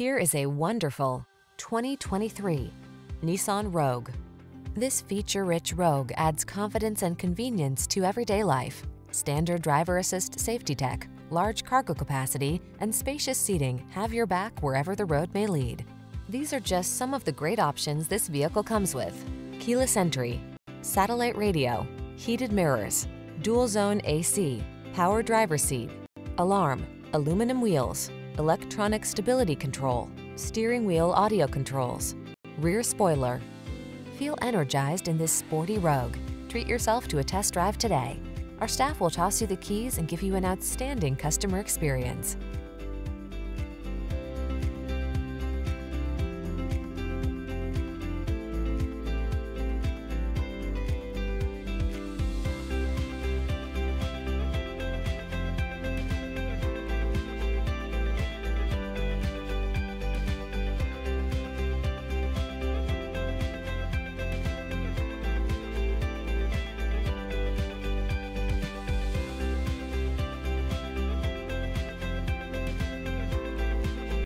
Here is a wonderful 2023 Nissan Rogue. This feature-rich Rogue adds confidence and convenience to everyday life. Standard driver assist safety tech, large cargo capacity, and spacious seating have your back wherever the road may lead. These are just some of the great options this vehicle comes with. Keyless entry, satellite radio, heated mirrors, dual zone AC, power driver seat, alarm, aluminum wheels, electronic stability control, steering wheel audio controls, rear spoiler. Feel energized in this sporty Rogue. Treat yourself to a test drive today. Our staff will toss you the keys and give you an outstanding customer experience.